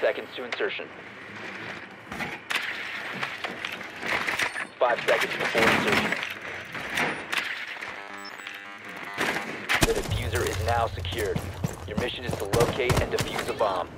Seconds to insertion. Five seconds before insertion. The defuser is now secured. Your mission is to locate and defuse a bomb.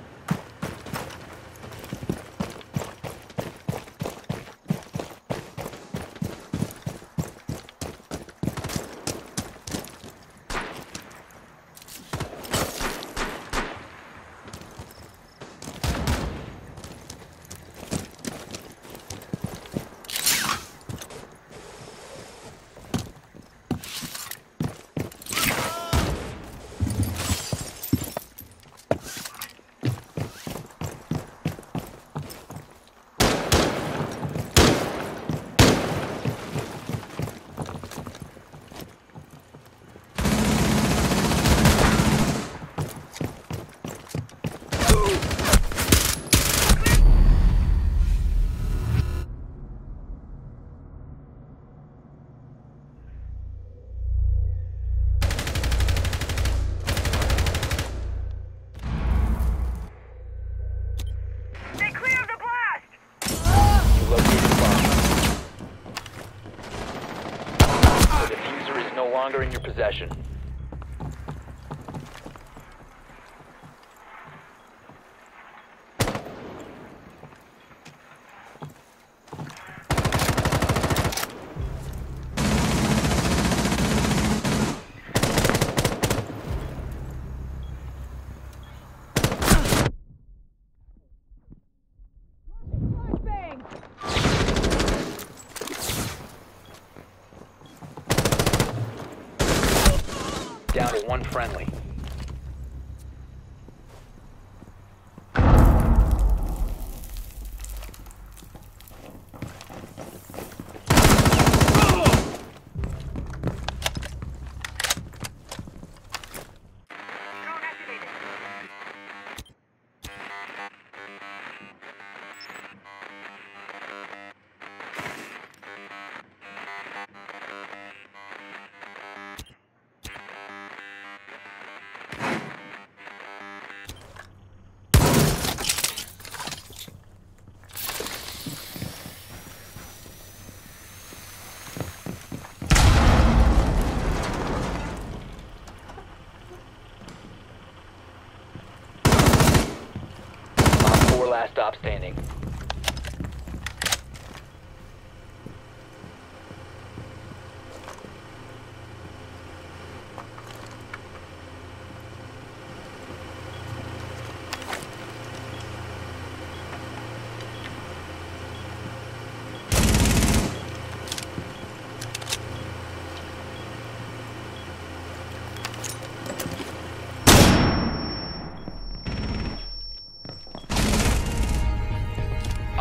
Longer in your possession. One friendly. Op 4 last stop standing.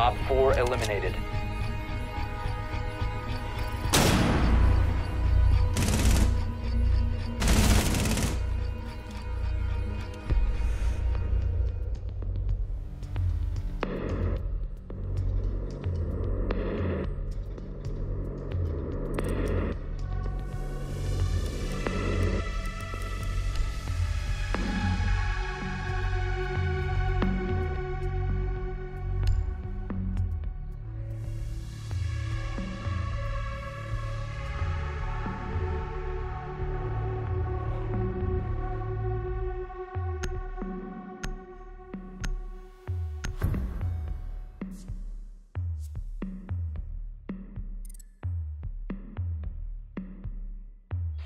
Op 4 eliminated.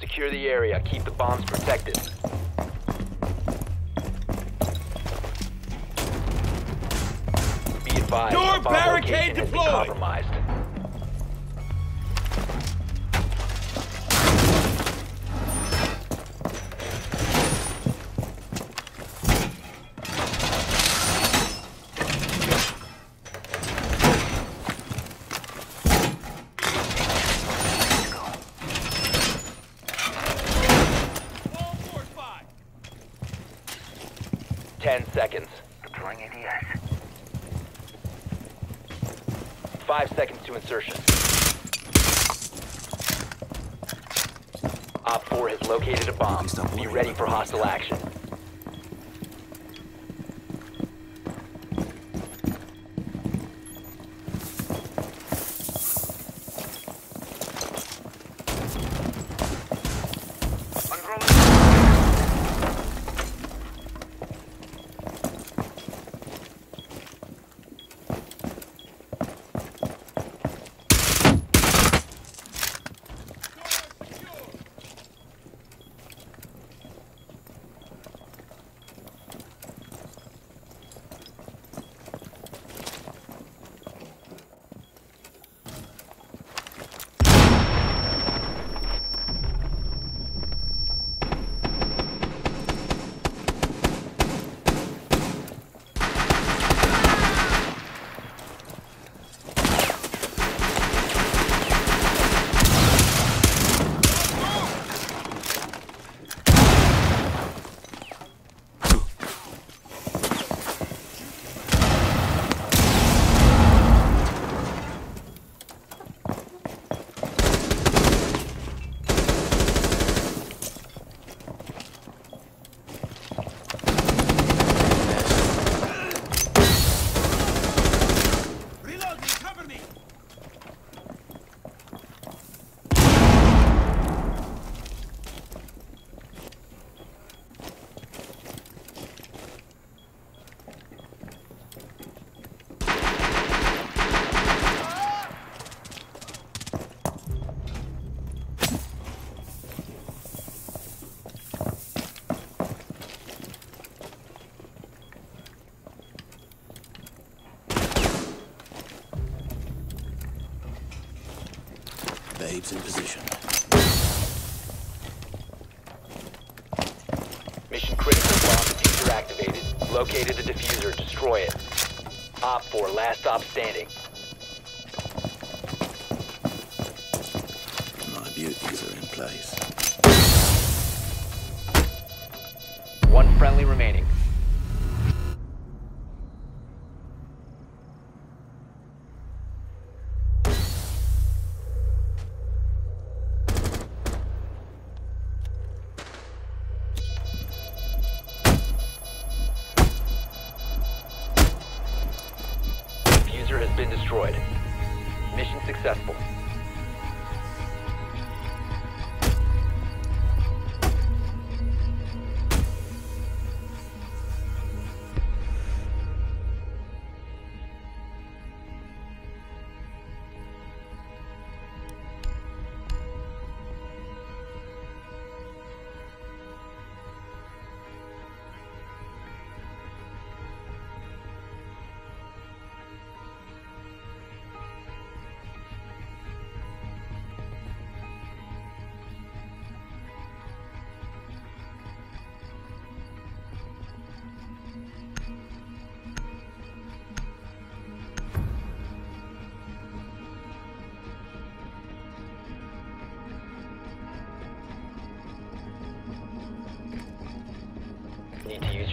Secure the area. Keep the bombs protected. Be advised. Door barricade location has been deployed. Compromised. 10 seconds. Deploying ADS. Five seconds to insertion. Op 4 has located a bomb. Be ready for hostile action. Babes in position. Mission critical bomb defuser activated. Located the defuser. Destroy it. Op 4, last stop standing. My beauties are in place. One friendly remaining. Successful.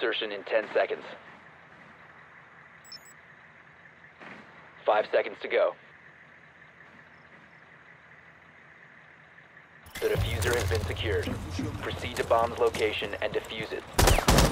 Insertion in 10 seconds. Five seconds to go. The defuser has been secured. Proceed to bomb's location and defuse it.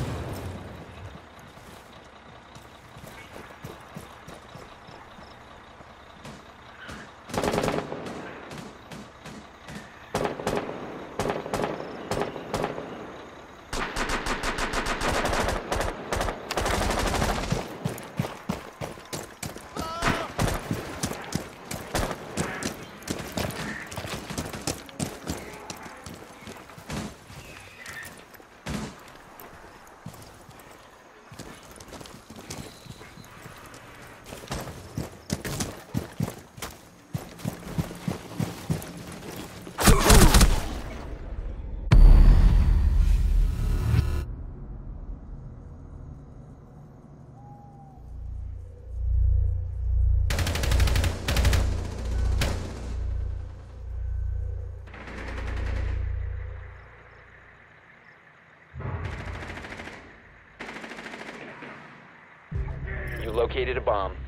Located a bomb.